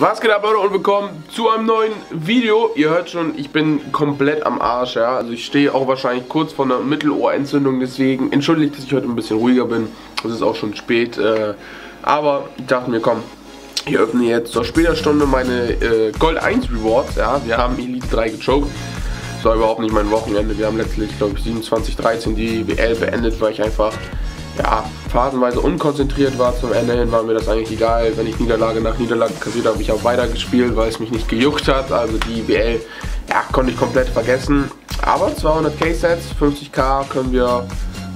Was geht ab Leute und willkommen zu einem neuen Video. Ihr hört schon, ich bin komplett am Arsch, ja. Also ich stehe auch wahrscheinlich kurz vor einer Mittelohrentzündung, deswegen entschuldigt, dass ich heute ein bisschen ruhiger bin. Es ist auch schon spät, äh, aber ich dachte mir, komm, ich öffne jetzt zur später Stunde meine äh, Gold 1 Rewards, ja. Wir haben Elite 3 gechoked. Das war überhaupt nicht mein Wochenende. Wir haben letztlich, glaube ich, 27, 13 die WL beendet, weil ich einfach ja, phasenweise unkonzentriert war. Zum Ende hin war mir das eigentlich egal. Wenn ich Niederlage nach Niederlage kassiert habe, ich auch weitergespielt, weil es mich nicht gejuckt hat. Also die WL ja, konnte ich komplett vergessen. Aber 200 K-Sets, 50k können wir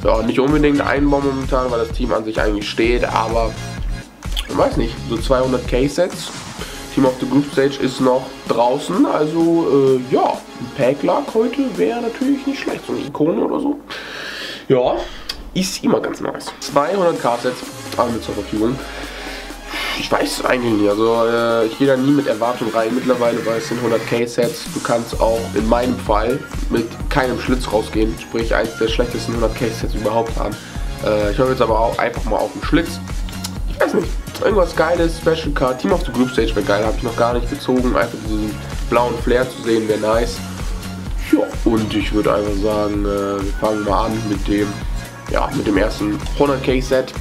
ja, nicht unbedingt einbauen momentan, weil das Team an sich eigentlich steht. Aber ich weiß nicht, so 200 K-Sets. Team of the Group Stage ist noch draußen. Also äh, ja, ein Pack-Lag heute wäre natürlich nicht schlecht. So eine Ikone oder so. Ja, ist immer ganz nice. 200 K-Sets haben wir zur Verfügung. Ich weiß eigentlich nicht, also äh, ich gehe da nie mit Erwartung rein mittlerweile, weil es sind 100 K-Sets. Du kannst auch in meinem Fall mit keinem Schlitz rausgehen, sprich eins der schlechtesten 100 K-Sets überhaupt haben. Äh, ich hoffe jetzt aber auch einfach mal auf den Schlitz. Ich weiß nicht, irgendwas geiles, Special Card, Team of the Group Stage wäre geil, habe ich noch gar nicht gezogen. Einfach diesen blauen Flair zu sehen wäre nice. Ja, und ich würde einfach sagen, äh, wir fangen mal an mit dem ja, mit dem ersten 100k Set.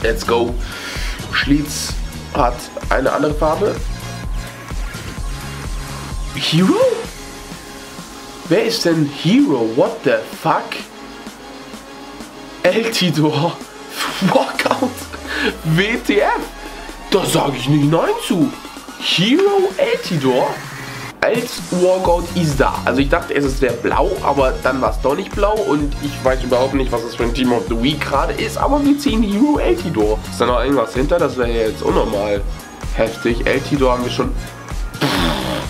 Let's go. Schlitz hat eine andere Farbe. Hero? Wer ist denn Hero? What the fuck? Eltidor. Walkout. WTF. Da sage ich nicht Nein zu. Hero Eltidor? Als Walkout ist da. Also ich dachte, es wäre blau, aber dann war es doch nicht blau und ich weiß überhaupt nicht, was das für ein Team of the Week gerade ist, aber wir ziehen die Hero Eltidor. Ist da noch irgendwas hinter? Das wäre jetzt unnormal heftig. Eltidor haben wir schon...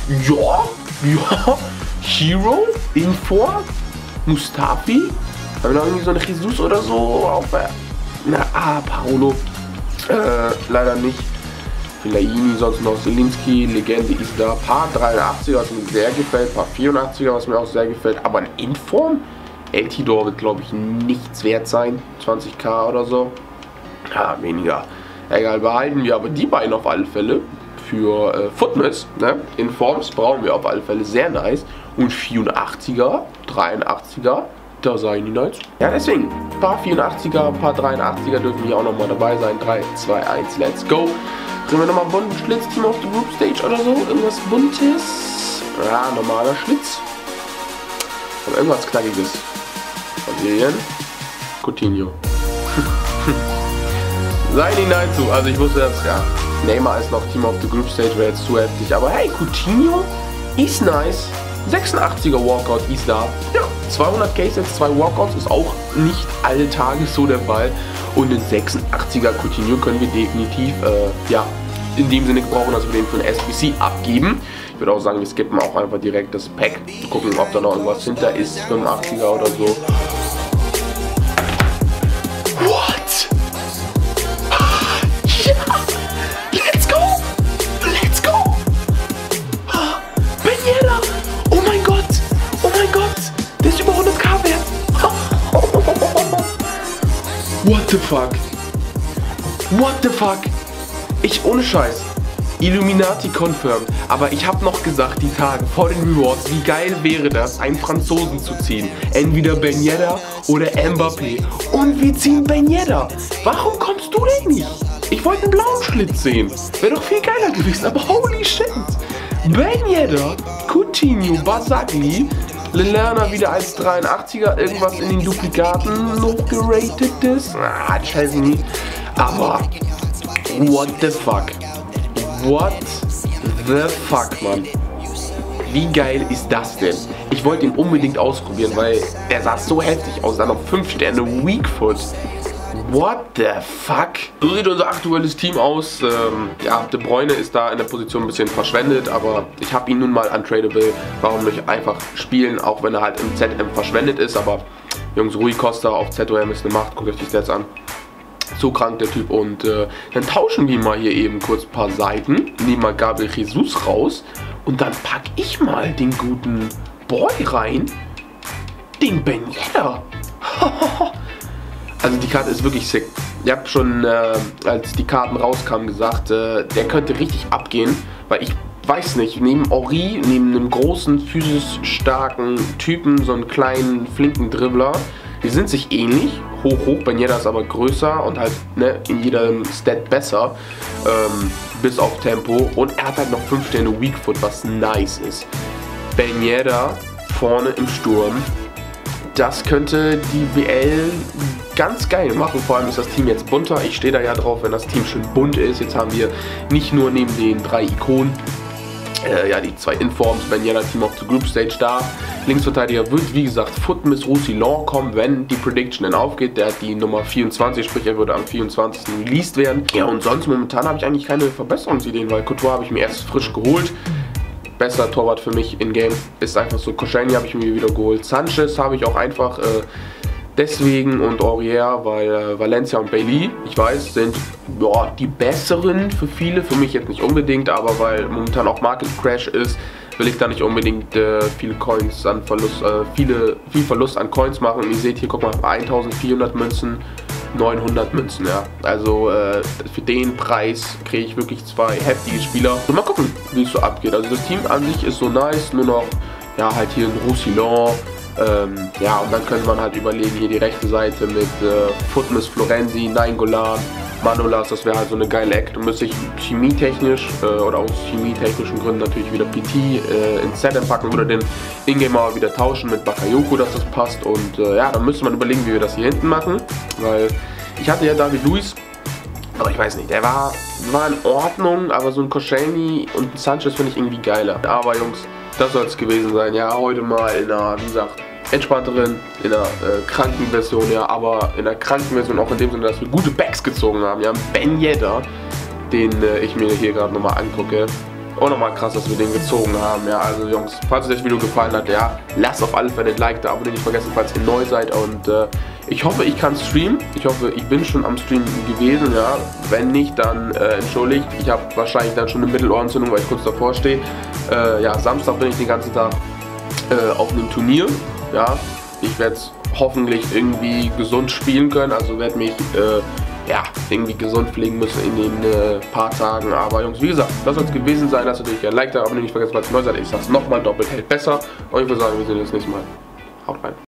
Ja, ja. Hero, Infor, Mustafi. Haben wir noch irgendwie so eine Jesus oder so auf der... Na, ah, Paolo. Äh, leider nicht. Fellaini, sonst noch Zelinski, Legende ist da. Paar 83er, was mir sehr gefällt, paar 84er, was mir auch sehr gefällt. Aber in Inform, Eltidor wird glaube ich nichts wert sein. 20k oder so. Ja, weniger. Egal, behalten wir aber die beiden auf alle Fälle für äh, Footness. Ne? Informs brauchen wir auf alle Fälle sehr nice. Und 84er, 83er, da seien die nice. Ja, deswegen, paar 84er, paar 83er dürfen hier auch nochmal dabei sein. 3, 2, 1, let's go. Kriegen wir nochmal einen bunten Schlitz, Team of the Group Stage oder so? Irgendwas buntes? Ja, normaler Schlitz. Aber irgendwas knackiges. Brasilien. Coutinho. Sei nicht nein zu. Also ich wusste das, ja. Neymar ist noch Team of the Group Stage, wäre jetzt zu heftig. Aber hey, Coutinho ist nice. 86er Walkout ist da. Ja, 200 Cases, 2 Walkouts ist auch nicht alle Tage so der Fall. Und den 86er Coutinho können wir definitiv, äh, ja, in dem Sinne gebrauchen, dass wir den für ein SBC abgeben. Ich würde auch sagen, wir skippen auch einfach direkt das Pack. Gucken, ob da noch irgendwas hinter ist, 85er oder so. What the fuck? What the fuck? Ich ohne Scheiß. Illuminati confirmed. Aber ich habe noch gesagt, die Tage vor den Rewards, wie geil wäre das, einen Franzosen zu ziehen. Entweder Ben Yedda oder Mbappé. Und wir ziehen Ben Yedda. Warum kommst du denn nicht? Ich wollte einen blauen Schlitz sehen. Wäre doch viel geiler gewesen, aber holy shit. Ben Yedda, Coutinho, Basagli, Lillana wieder als 83er, irgendwas in den Duplikaten noch geratet ist. Ah, Chesney. Aber, what the fuck? What the fuck, Mann? Wie geil ist das denn? Ich wollte ihn unbedingt ausprobieren, weil er sah so heftig aus. Dann noch 5 Sterne Weakfoot. What the fuck? So sieht unser aktuelles Team aus. Ähm, ja, De Bruyne ist da in der Position ein bisschen verschwendet, aber ich habe ihn nun mal untradable. Warum nicht einfach spielen, auch wenn er halt im ZM verschwendet ist. Aber Jungs, Rui Costa auf ZOM ist eine Macht. Guckt euch die Stats an. So krank der Typ. Und äh, dann tauschen wir mal hier eben kurz ein paar Seiten. Nehmen mal Gabriel Jesus raus. Und dann packe ich mal den guten Boy rein. Den Ben Yedder. Also die Karte ist wirklich sick. ihr habt schon, äh, als die Karten rauskamen, gesagt, äh, der könnte richtig abgehen, weil ich weiß nicht, neben Ori, neben einem großen, physisch starken Typen, so einen kleinen, flinken Dribbler, die sind sich ähnlich, hoch, hoch, Benjeda ist aber größer und halt ne, in jedem Stat besser, ähm, bis auf Tempo und er hat halt noch 5 Sterne Weak Foot, was nice ist. Benjeda vorne im Sturm, das könnte die WL ganz geil machen. Vor allem ist das Team jetzt bunter. Ich stehe da ja drauf, wenn das Team schön bunt ist. Jetzt haben wir nicht nur neben den drei Ikonen äh, ja, die zwei Informs, wenn jeder Team auf zur Group Stage da. Linksverteidiger wird, wie gesagt, Footmiss Roussillon kommen, wenn die Prediction dann aufgeht. Der hat die Nummer 24, sprich, er würde am 24. released werden. Ja, und sonst momentan habe ich eigentlich keine Verbesserungsideen, weil Couture habe ich mir erst frisch geholt. Besser Torwart für mich in-game ist einfach so. Koscielny habe ich mir wieder geholt. Sanchez habe ich auch einfach... Äh, deswegen und Aurier, weil äh, Valencia und Bailey, ich weiß, sind ja, die besseren für viele, für mich jetzt nicht unbedingt, aber weil momentan auch Market Crash ist, will ich da nicht unbedingt äh, viele Coins an Verlust, äh, viele, viel Verlust an Coins machen. Und ihr seht hier, guck mal, 1400 Münzen, 900 Münzen, ja. Also äh, für den Preis kriege ich wirklich zwei heftige Spieler. Und mal gucken, wie es so abgeht. Also das Team an sich ist so nice, nur noch, ja, halt hier ein Roussillon, ähm, ja, und dann könnte man halt überlegen, hier die rechte Seite mit äh, Footmiss Florenzi, Nainggolan, Manolas, das wäre halt so eine geile Ecke. Du müsste ich chemietechnisch äh, oder aus chemietechnischen Gründen natürlich wieder PT äh, ins Set packen oder den Ingame aber wieder tauschen mit Bakayoko, dass das passt. Und äh, ja, dann müsste man überlegen, wie wir das hier hinten machen, weil ich hatte ja David Luiz, aber ich weiß nicht, der war, war in Ordnung, aber so ein Koscielny und ein Sanchez finde ich irgendwie geiler. Aber Jungs, das soll es gewesen sein. Ja, heute mal in einer, wie gesagt, entspannteren, in einer äh, kranken Version, ja, aber in einer kranken Version auch in dem Sinne, dass wir gute Backs gezogen haben. Ja, Ben Yedder, den äh, ich mir hier gerade nochmal angucke. Auch nochmal krass, dass wir den gezogen haben. Ja, also Jungs, falls euch das Video gefallen hat, ja, lasst auf alle Fälle ein Like da, abonniert nicht vergessen, falls ihr neu seid. Und äh, ich hoffe, ich kann streamen. Ich hoffe, ich bin schon am Stream gewesen, ja. Wenn nicht, dann äh, entschuldigt. Ich habe wahrscheinlich dann schon eine Mittelohrentzündung, weil ich kurz davor stehe. Äh, ja, Samstag bin ich den ganzen Tag äh, auf einem Turnier. Ja, ich werde es hoffentlich irgendwie gesund spielen können. Also werde mich äh, ja, irgendwie gesund pflegen müssen in den äh, paar Tagen. Aber Jungs, wie gesagt, das soll es gewesen sein. Lasst natürlich ein Like da, aber nicht vergessen, falls ihr neu seid. Ich sag's nochmal, doppelt hält besser. Und ich würde sagen, wir sehen uns das nächste Mal. Haut rein.